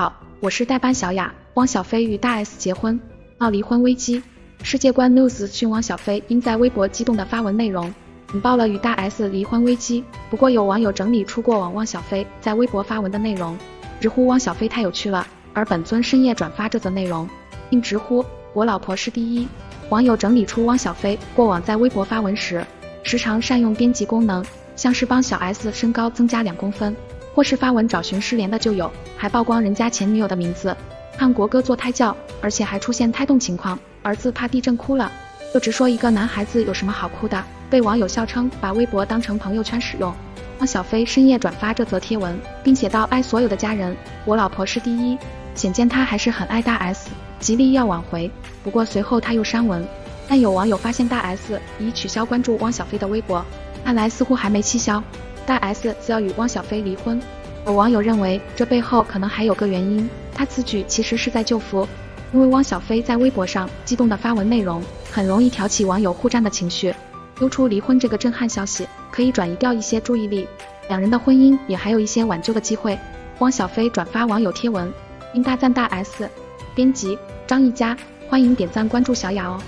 好，我是代班小雅。汪小菲与大 S 结婚，闹离婚危机。世界观 news 讯汪小菲因在微博激动的发文内容，引爆了与大 S 离婚危机。不过有网友整理出过往汪小菲在微博发文的内容，直呼汪小菲太有趣了。而本尊深夜转发这则内容，并直呼我老婆是第一。网友整理出汪小菲过往在微博发文时，时常善用编辑功能，像是帮小 S 身高增加两公分。或是发文找寻失联的旧友，还曝光人家前女友的名字，看国歌做胎教，而且还出现胎动情况，儿子怕地震哭了。就直说一个男孩子有什么好哭的，被网友笑称把微博当成朋友圈使用。汪小菲深夜转发这则贴文，并写道：爱所有的家人，我老婆是第一。显见他还是很爱大 S，极力要挽回。不过随后他又删文，但有网友发现大 S 已取消关注汪小菲的微博，看来似乎还没气消。大 S 则要与汪小菲离婚，有网友认为这背后可能还有个原因，他此举其实是在救福，因为汪小菲在微博上激动的发文内容，很容易挑起网友互战的情绪，丢出离婚这个震撼消息，可以转移掉一些注意力，两人的婚姻也还有一些挽救的机会。汪小菲转发网友贴文，并大赞大 S，编辑张一佳，欢迎点赞关注小雅哦。